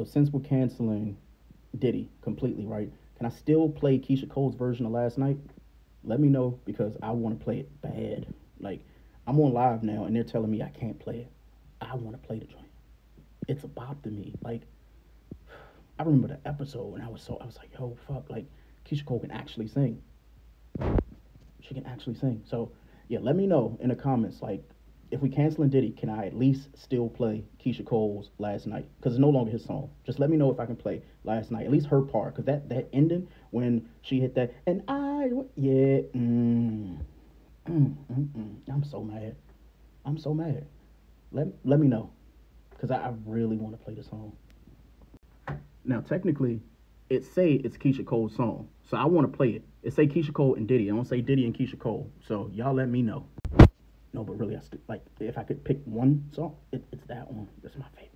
So since we're canceling Diddy completely, right? Can I still play Keyshia Cole's version of last night? Let me know because I want to play it bad. Like I'm on live now and they're telling me I can't play it. I want to play the joint. It's a bop to me. Like I remember the episode and I was so I was like, yo, fuck, like Keyshia Cole can actually sing. She can actually sing. So yeah, let me know in the comments, like if we canceling Diddy, can I at least still play Keyshia Cole's Last Night? Because it's no longer his song. Just let me know if I can play Last Night, at least her part. Because that, that ending, when she hit that, and I, yeah, mm, mm, mm, mm. I'm so mad. I'm so mad. Let, let me know. Because I, I really want to play the song. Now, technically, it say it's Keyshia Cole's song. So I want to play it. It say Keyshia Cole and Diddy. I don't say Diddy and Keyshia Cole. So y'all let me know. No, but really, I st- like if I could pick one song, it, it's that one. That's my favorite.